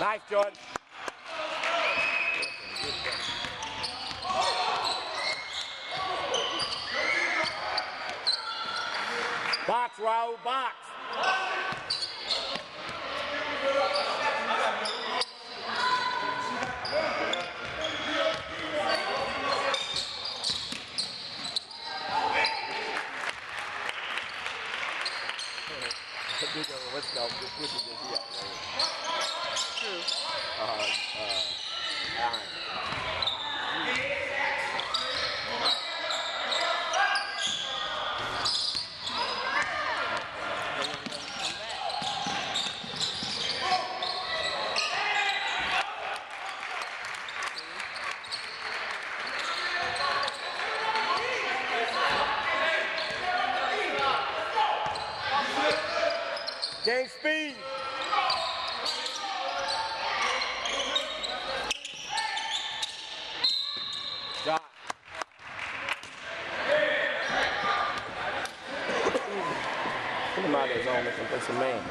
Nice, Jordan. Box, Raul, box. Let's go. Let's put it here. True. Uh, uh, Aaron. Chicago a on from man.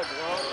Good, bro.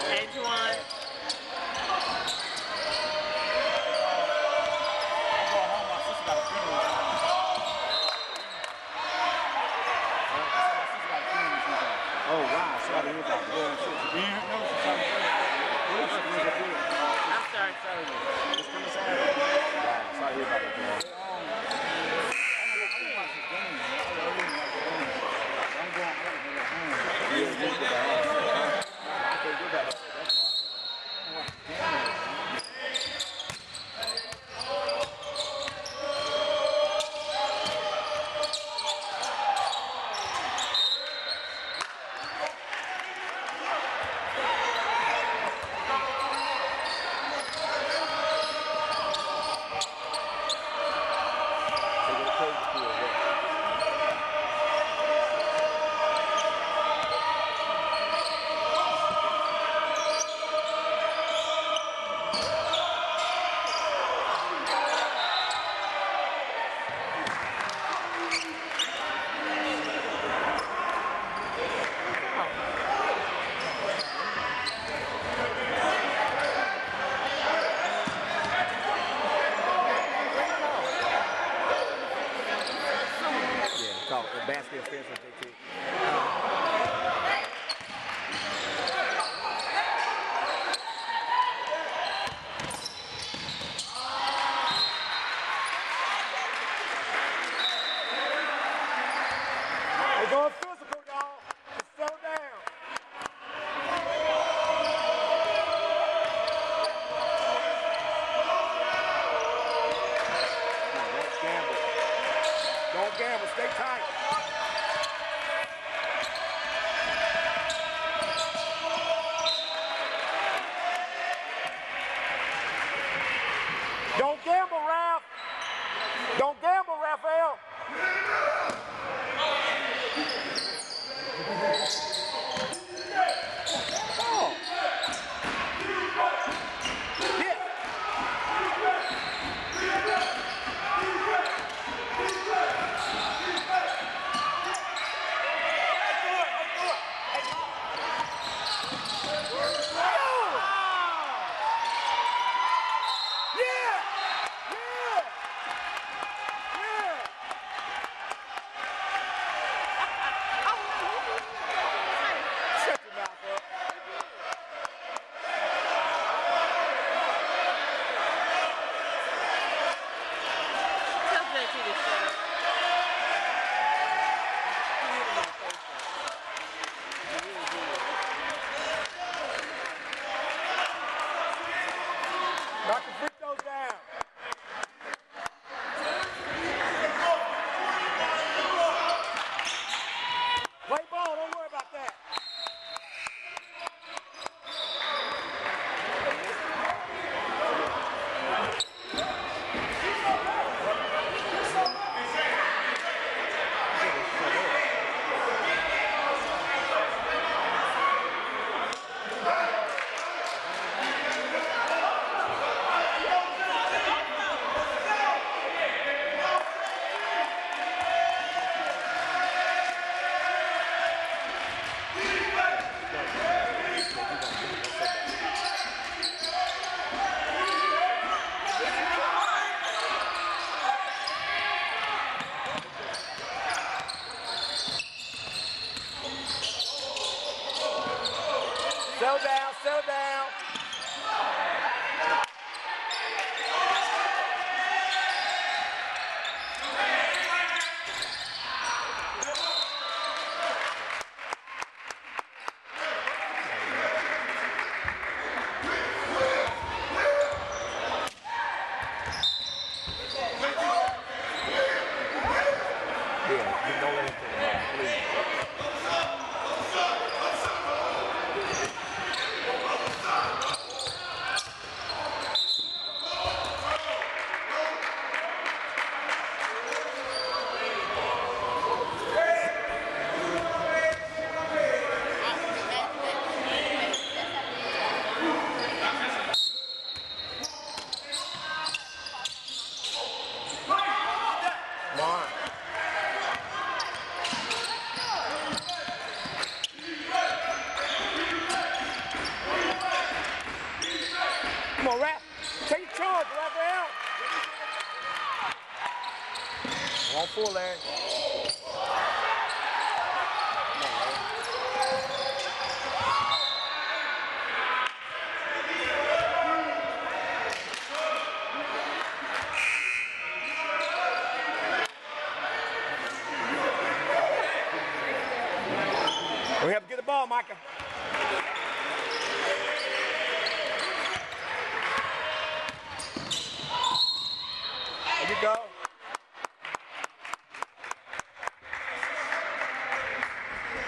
Yeah, you know anything about police. Come on, Larry. We have to get the ball, Micah. There you go.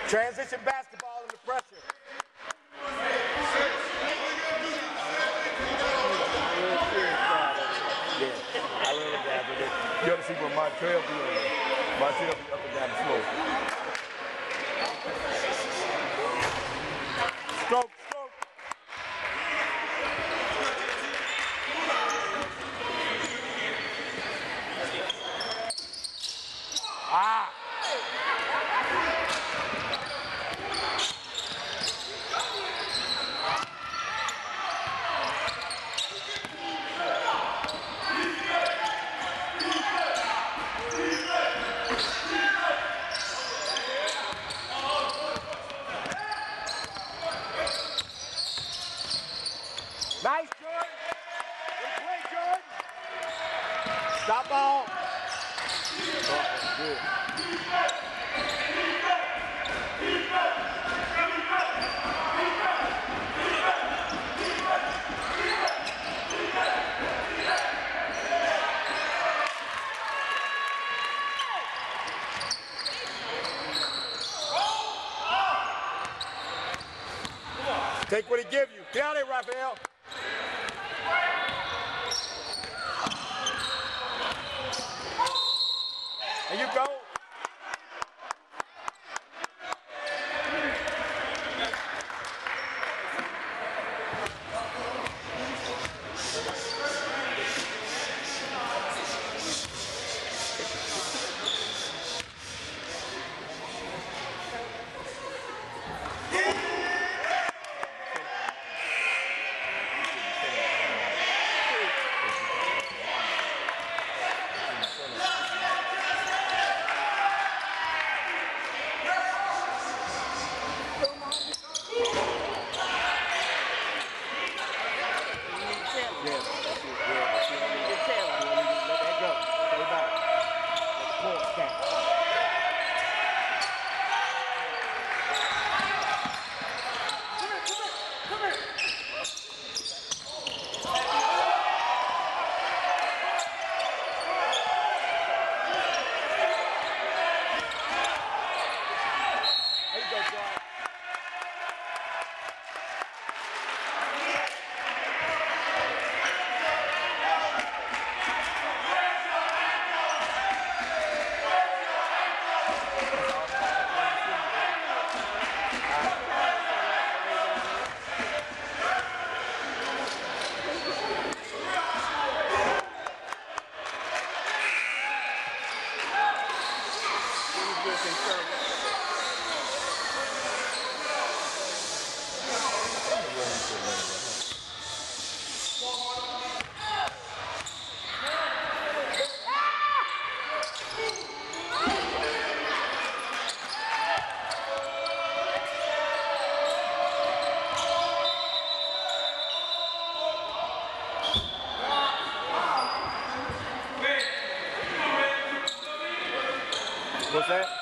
Transition basketball under pressure. Yeah, I really got it. You ought to see what Montrell be on there. Montrell be up and down the floor. Stroke, stroke. Ah. Nice, Jordan. Good play, Jordan. Stop ball. Oh, good. Take what he give you. Get out of here, Raphael. What's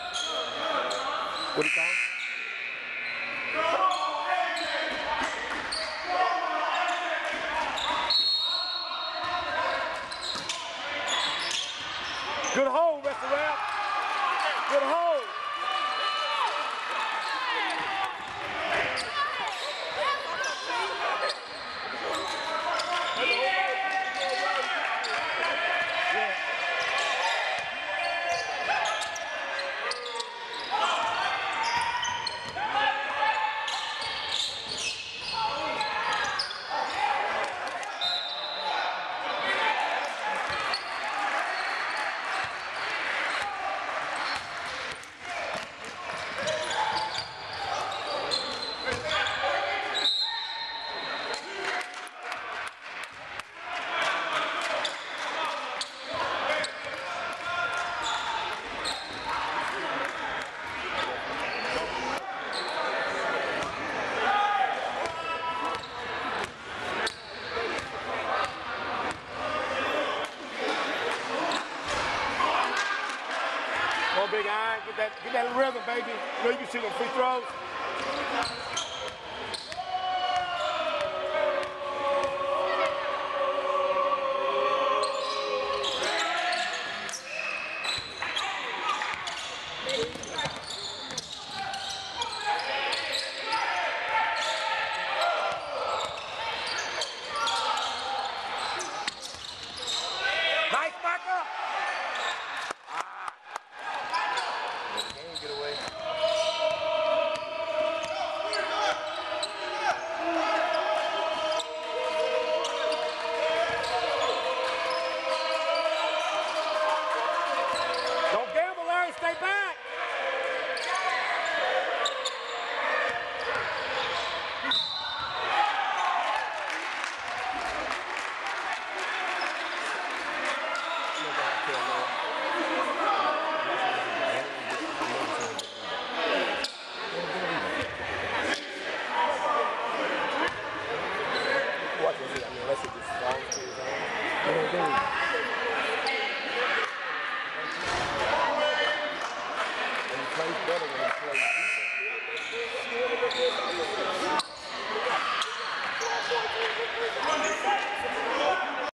that, get that rhythm, baby. You know, you can see the free throws.